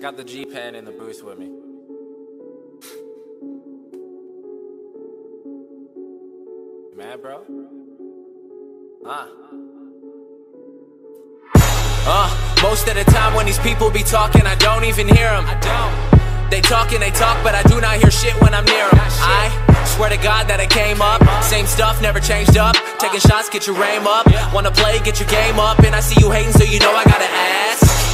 got the G Pen in the booth with me. Mad, bro? Ah. Uh, most of the time when these people be talking, I don't even hear them. I don't. They talk and they talk, but I do not hear shit when I'm near them. I swear to God that I came up. Same stuff, never changed up. Taking shots, get your aim up. Wanna play, get your game up. And I see you hating, so you know I gotta ask.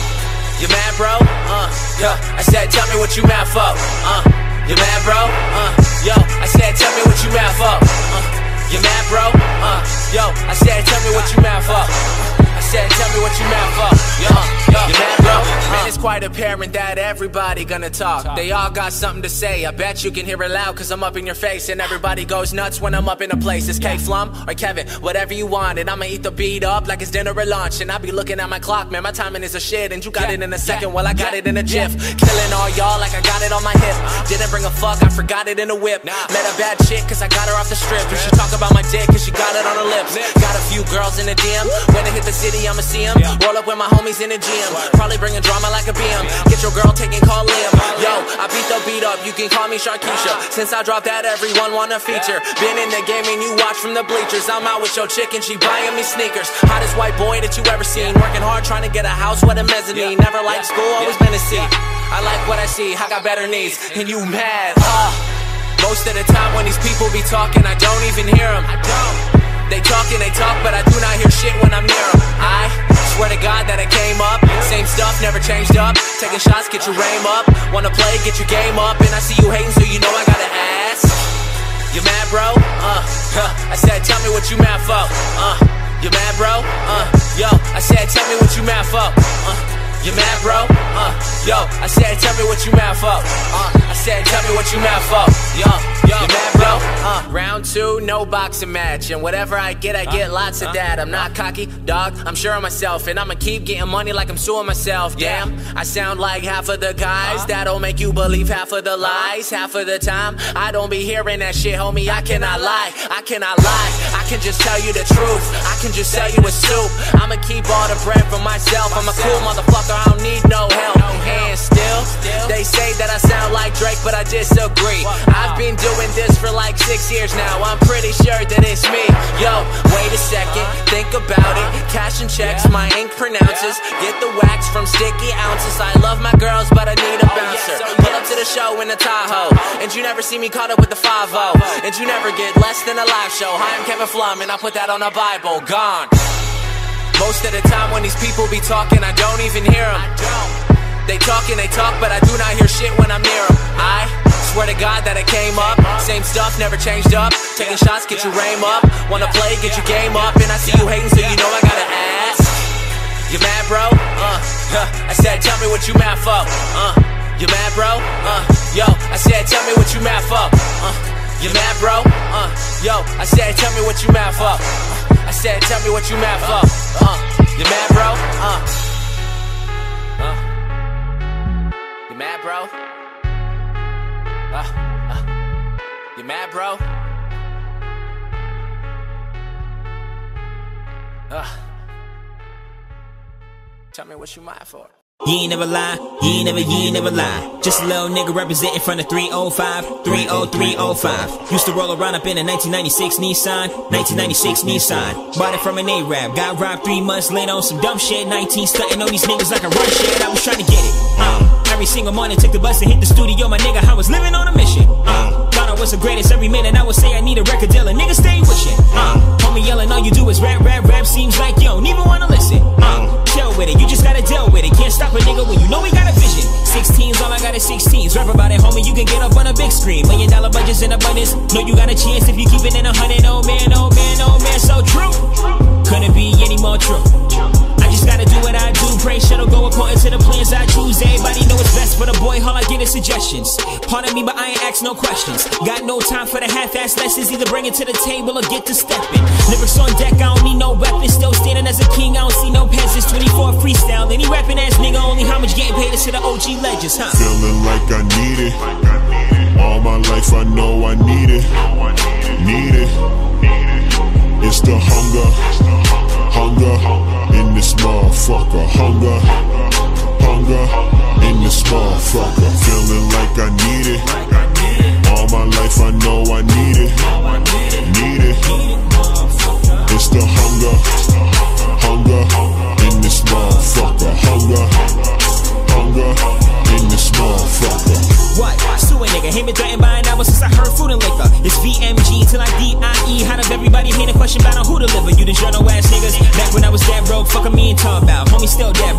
You mad, bro? Uh, yeah. I said, tell me what you mad for. Uh, you mad, bro? Uh, yo. I said, tell me what you mad for. Uh, you mad, bro? Uh, yo. I said, tell me what you mad for. Said, tell me what you mad for. Yo, yo. You mad, bro? Man, it's quite apparent that everybody gonna talk. They all got something to say. I bet you can hear it loud, cause I'm up in your face. And everybody goes nuts when I'm up in a place. It's K Flum or Kevin, whatever you want. And I'ma eat the beat up like it's dinner or lunch. And I be looking at my clock, man. My timing is a shit. And you got it in a second, well, I got it in a jiff. Killing all y'all like I got it on my hip. Didn't bring a fuck, I forgot it in a whip. Met a bad chick, cause I got her off the strip. And she talk about my dick, cause she got it on her lips. Got a few girls in the DM. When I hit the city, I'ma see 'em. Roll up with my homies in the gym. Probably bringing drama like a BM. Get your girl taking call Liam. Yo, I beat the beat up, you can call me Sharkeisha. Since I dropped that, everyone wanna feature. Been in the game and you watch from the bleachers. I'm out with your chick and she buying me sneakers. Hottest white boy that you ever seen. Working hard trying to get a house with a mezzanine. Never liked school, always been a C. I like what I see, I got better needs. And you mad, uh. Most of the time when these people be talking, I don't even hear them. I don't. They talk and they talk, but I do not hear shit when I'm near them. I swear to God that I came up. Same stuff, never changed up. Taking shots, get your aim up. Wanna play, get your game up. And I see you hating, so you know I gotta ask. You mad, bro? Uh, huh. I said, tell me what you mad for. Uh, you mad, bro? Uh, yo, I said, tell me what you mad for. Uh, you mad, bro? Uh, yo, I said, tell me what you mad for. Uh, I said, tell me what you mad for. Yo, yo, mad, bro? Uh, round two, no boxing match. And whatever I get, I get lots of that. I'm not cocky, dog, I'm sure of myself. And I'ma keep getting money like I'm suing myself. Damn, I sound like half of the guys. That'll make you believe half of the lies. Half of the time, I don't be hearing that shit, homie. I cannot lie, I cannot lie. I can just tell you the truth. I can just sell you a soup. I'ma keep all the bread for myself. I'm a cool motherfucker, six years now. I'm pretty sure that it's me. Yo, wait a second, think about it. Cash and checks, my ink pronounces. Get the wax from sticky ounces. I love my girls, but I need a bouncer. Pull up to the show in the Tahoe, and you never see me caught up with the 5 And you never get less than a live show. Hi, I'm Kevin Flum, and I put that on a Bible. Gone. Most of the time when these people be talking, I don't even hear them. They talk and they talk, but I do not hear shit when I'm near them. I swear to God that I came up. Same stuff, never changed up. Taking shots, get your aim up. Wanna play, get your game up. And I see you hating, so you know I gotta ask. You mad, bro? Uh, huh. I said, tell me what you mad for. Uh, you mad, bro? Uh, yo, I said, tell me what you mad for. Uh, you mad, bro? Uh, yo, I said, tell me what you mad for. Uh, I said, tell me what you mad for. Uh, you mad, bro? Uh, uh, you mad, bro? Uh, uh, you mad, bro? Uh, tell me what you mad for. You ain't never lie, you ain't never, you ain't never lie. Just a little nigga representing from the 305, 30305. Used to roll around up in a 1996 Nissan, 1996 Nissan. Bought it from an A-Rap, got robbed three months later on some dumb shit. 19 stunting on these niggas like a run shit, I was trying to get it. Uh, every single morning took the bus and hit the studio, my nigga, I was living on a mission. Uh, thought I was the greatest every minute, I would say I need a record deal, and nigga stay wishing. Uh, homie yelling, all you do is rap, rap, rap, seems like you don't even wanna listen. Uh, chill with it, you just gotta deal with it, can't stop a nigga when you know we got a vision. 16s, all I got is 16s. Rap about it, homie, you can get up on a big screen. Million dollar budgets in abundance. Know you got a chance if you keep it in a hundred. Oh man, oh man, oh man, so true. Couldn't be any more true. I just gotta do what I do. Pray shit'll go according to the for the boy. All I get is suggestions. Pardon me, but I ain't ask no questions. Got no time for the half-ass lessons. Either bring it to the table or get to stepping. Lyrics on deck, I don't need no weapons. Still standing as a king, I don't see no peasants. 24 freestyle. Any rapping ass nigga, only how much getting paid is to the OG legends, huh? Feeling like I need it. All my life I know I need it. Need it. It's the hunger. Hunger in this motherfucker. Hunger. Hunger this motherfucker. I need it. All my life I know I need it. Need it. It's the hunger. Hunger in this motherfucker. Hunger. Hunger in this motherfucker. What? Sue a nigga, hate me threatened by an hour since I heard food and liquor. It's VMG till I DIE. How does everybody hate a question about who deliver? You the journal ass niggas. Back when I was dead broke, fucking me and talk about. Homie still dead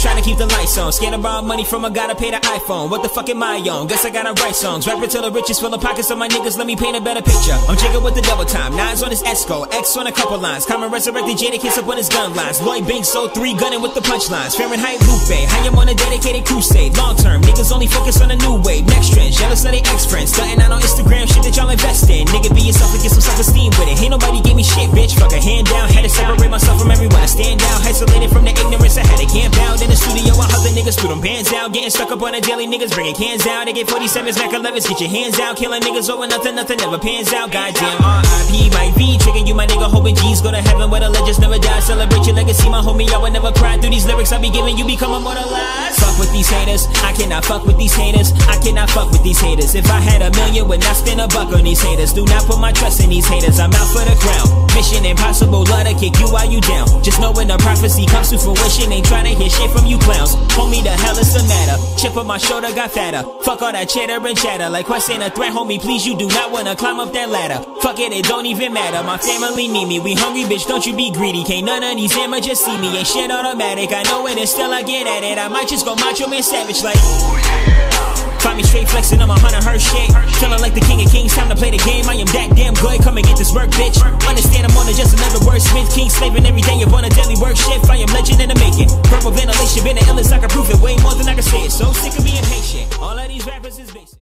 trying to keep the lights on. Scared to borrow money from a to pay the iPhone. What the fuck am I on? Guess I gotta write songs. Rapper till the riches fill the pockets of my niggas. Let me paint a better picture. I'm jigging with the double time. Nines on his Esco. X on a couple lines. Common resurrected Jadakiss up on his gun lines. Lloyd Banks sold three gunning with the punchlines. Fahrenheit Lupe. I am on a dedicated crusade. Long term, niggas only focus on the new wave. Next trend, jealous of their ex friends. Starting Threw them bands out. Getting stuck up on a daily niggas, bringing cans out. They get 47s, Mac 11s. Get your hands out. Killing niggas over nothing, nothing never pans out. Goddamn RIP, my V. Tricking you, my nigga, hoping G's go to heaven where the legends never die. Celebrate your legacy, my homie. I would never cry through these lyrics I be giving you. Become immortalized. With these haters. I cannot fuck with these haters. I cannot fuck with these haters. If I had a million, would not spend a buck on these haters. Do not put my trust in these haters. I'm out for the crown. Mission impossible, love to kick you while you down. Just know when the prophecy comes to fruition, ain't trying to hear shit from you clowns. Homie, the hell is the matter? Chip on my shoulder got fatter. Fuck all that cheddar and chatter. Like ain't a threat, homie. Please, you do not wanna climb up that ladder. Fuck it, it don't even matter. My family need me. We hungry, bitch. Don't you be greedy. Can't none of these amateurs see me. Ain't shit automatic. I know it, and still I get at it. I might just go macho man savage like. Find me straight flexing, I'm a hunter, her shit. Feeling like the king of kings, time to play the game. I am that damn good, come and get this work, bitch. Understand I'm on to just another wordsmith, king slaving every day up on a daily work shift. I am legend in the making. Purple ventilation, been the illest, I can prove it way more than I can say it. So sick of being patient. All of these rappers is basic.